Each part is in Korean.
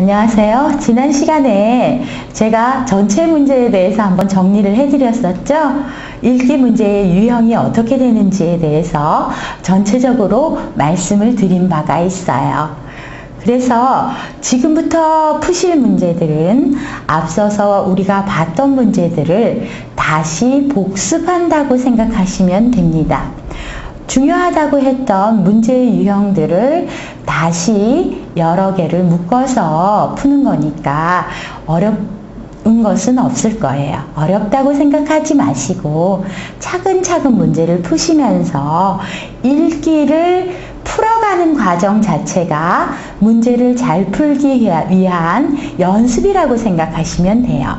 안녕하세요. 지난 시간에 제가 전체 문제에 대해서 한번 정리를 해드렸었죠. 읽기 문제의 유형이 어떻게 되는지에 대해서 전체적으로 말씀을 드린 바가 있어요. 그래서 지금부터 푸실 문제들은 앞서서 우리가 봤던 문제들을 다시 복습한다고 생각하시면 됩니다. 중요하다고 했던 문제의 유형들을 다시 여러 개를 묶어서 푸는 거니까 어렵은 것은 없을 거예요. 어렵다고 생각하지 마시고 차근차근 문제를 푸시면서 읽기를 풀어가는 과정 자체가 문제를 잘 풀기 위한 연습이라고 생각하시면 돼요.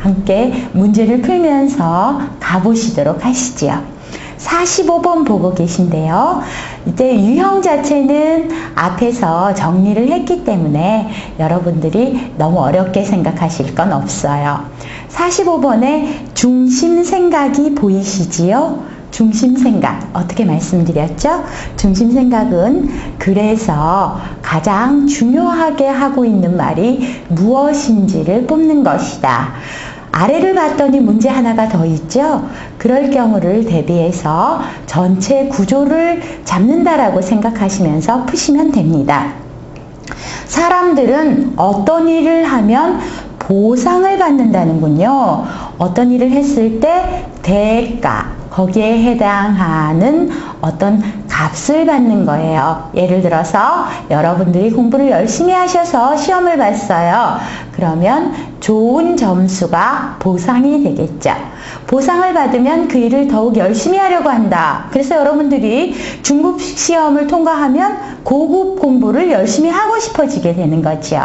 함께 문제를 풀면서 가보시도록 하시죠. 45번 보고 계신데요. 이제 유형 자체는 앞에서 정리를 했기 때문에 여러분들이 너무 어렵게 생각하실 건 없어요. 45번에 중심 생각이 보이시지요? 중심 생각 어떻게 말씀드렸죠? 중심 생각은 그래서 가장 중요하게 하고 있는 말이 무엇인지를 뽑는 것이다. 아래를 봤더니 문제 하나가 더 있죠. 그럴 경우를 대비해서 전체 구조를 잡는다라고 생각하시면서 푸시면 됩니다. 사람들은 어떤 일을 하면 보상을 받는다는군요. 어떤 일을 했을 때 대가, 거기에 해당하는 어떤 값을 받는 거예요. 예를 들어서 여러분들이 공부를 열심히 하셔서 시험을 봤어요. 그러면 좋은 점수가 보상이 되겠죠. 보상을 받으면 그 일을 더욱 열심히 하려고 한다. 그래서 여러분들이 중급 시험을 통과하면 고급 공부를 열심히 하고 싶어지게 되는 거죠.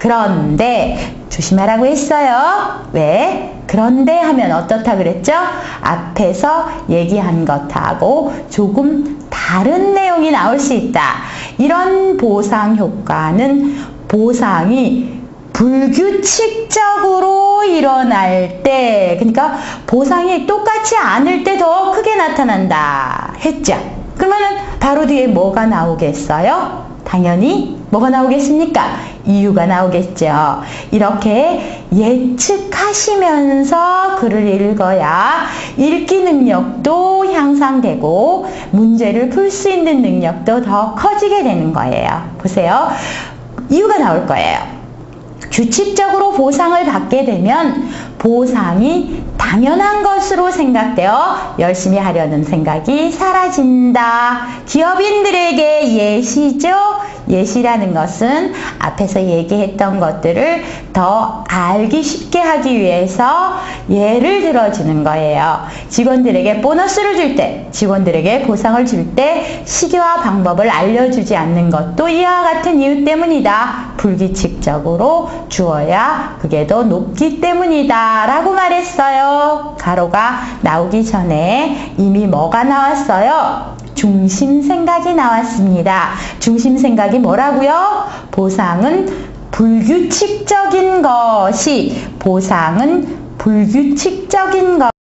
그런데 조심하라고 했어요. 왜? 그런데 하면 어떻다 그랬죠? 앞에서 얘기한 것하고 조금 다른 내용이 나올 수 있다. 이런 보상 효과는 보상이 불규칙적으로 일어날 때, 그러니까 보상이 똑같지 않을 때 더 크게 나타난다. 했죠. 그러면 바로 뒤에 뭐가 나오겠어요? 당연히 뭐가 나오겠습니까? 이유가 나오겠죠. 이렇게 예측하시면서 글을 읽어야 읽기 능력도 향상되고 문제를 풀 수 있는 능력도 더 커지게 되는 거예요. 보세요. 이유가 나올 거예요. 규칙적으로 보상을 받게 되면 보상이 당연한 것으로 생각되어 열심히 하려는 생각이 사라진다. 기업인들에게 예시죠? 예시라는 것은 앞에서 얘기했던 것들을 더 알기 쉽게 하기 위해서 예를 들어주는 거예요. 직원들에게 보너스를 줄 때, 직원들에게 보상을 줄 때 시기와 방법을 알려주지 않는 것도 이와 같은 이유 때문이다. 불규칙적으로 주어야 그게 더 높기 때문이다. 라고 말했어요. 가로가 나오기 전에 이미 뭐가 나왔어요? 중심 생각이 나왔습니다. 중심 생각이 뭐라고요? 보상은 불규칙적인 것이 보상은 불규칙적인 것